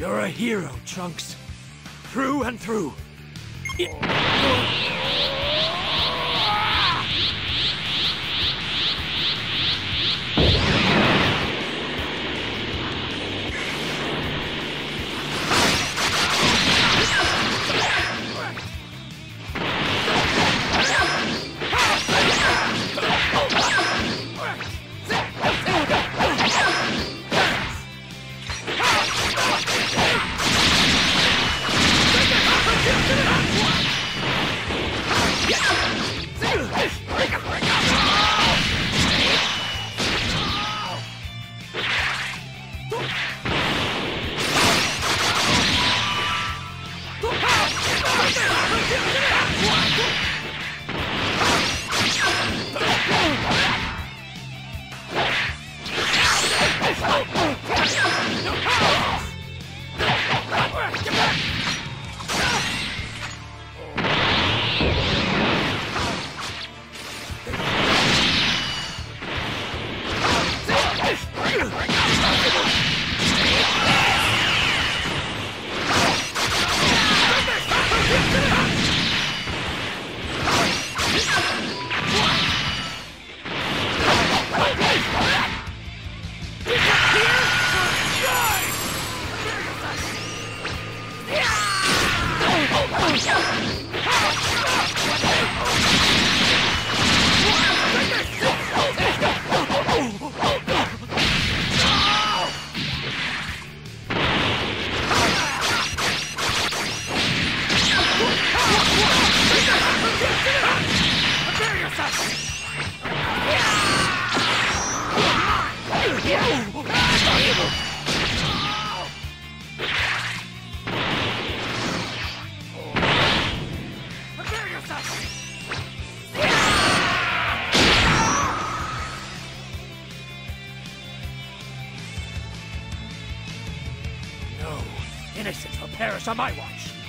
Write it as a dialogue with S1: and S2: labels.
S1: You're a hero, Trunks. Through and through. Oh! No. Innocents will perish on my watch.